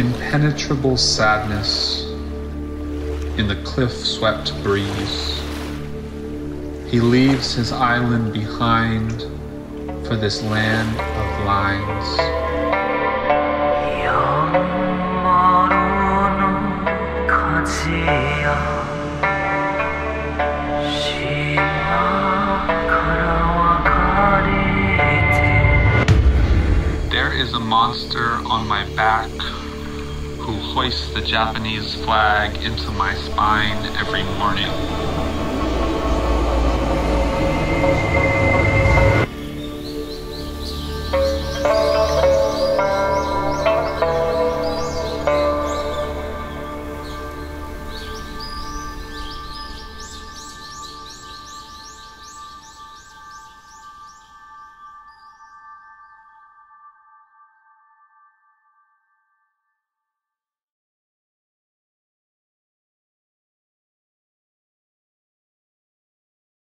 impenetrable sadness in the cliff swept breeze. He leaves his island behind for this land of lines. There is a monster on my back hoist the Japanese flag into my spine every morning. Oh.